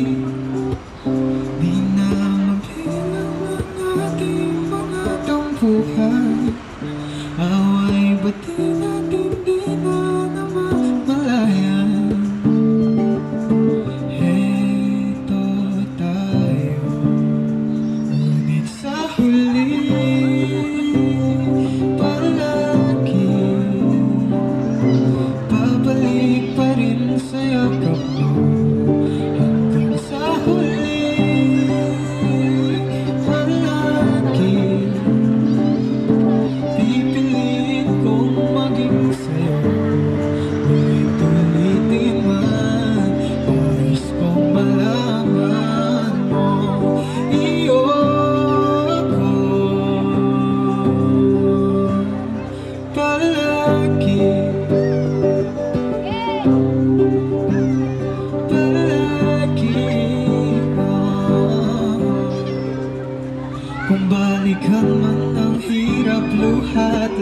Di na mabilang ang ating mga tampuhan. Away ba't di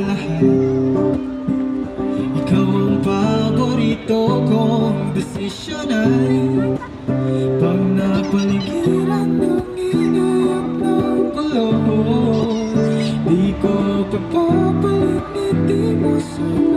lahat Ikaw ang paborito kong desisyon ay Pag napaligiran ng inayap ng gulo Di ko papapalit, hindi mo sa'yo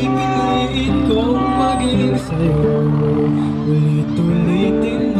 Pinipilit kong maging sa'yo. Ulit-ulitin